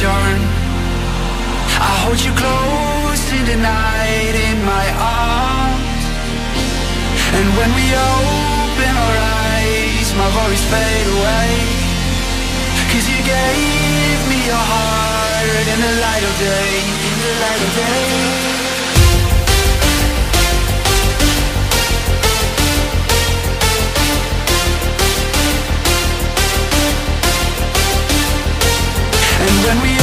charm. I hold you close in the night in my arms. And when we open our eyes My worries fade away. Cause you gave me your heart in the light of day In the light of day when we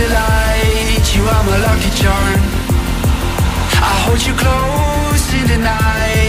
delight, you are my lucky charm. I hold you close in the night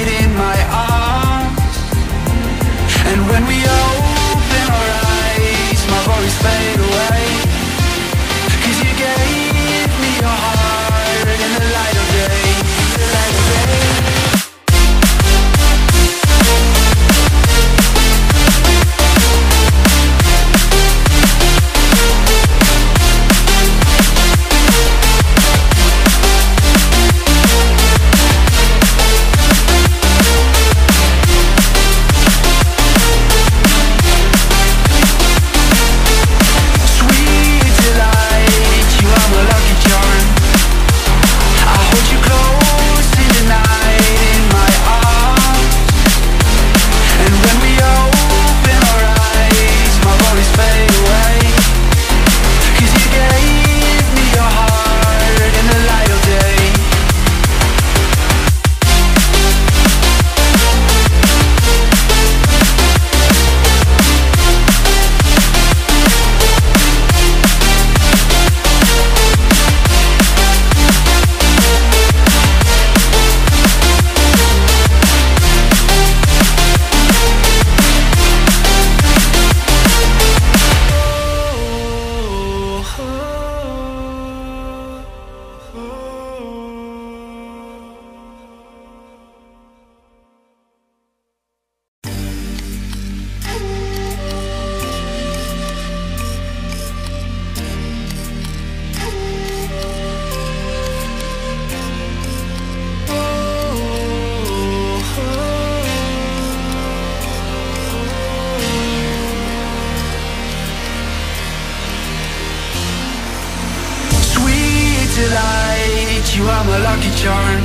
are my lucky charm.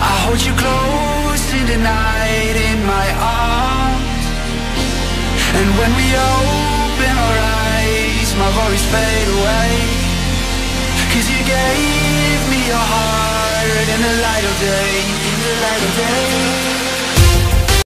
I hold you close in the night in my arms. And when we open our eyes, my worries fade away. 'Cause you gave me your heart in the light of day, in the light of day.